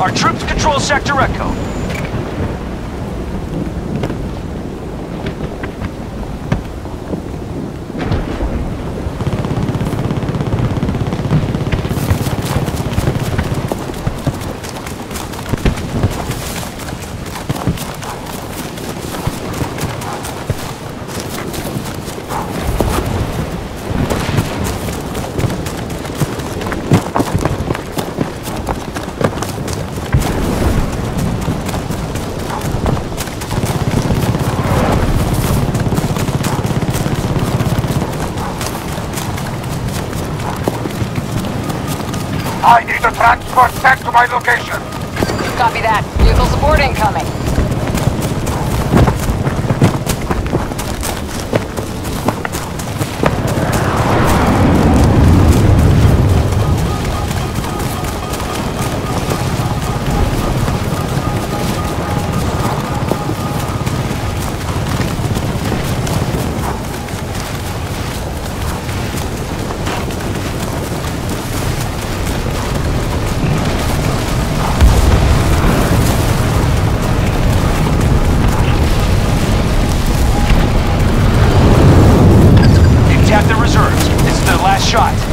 Our troops control Sector Echo. Need a transport sent to my location. Copy that. Vehicle support incoming. shot.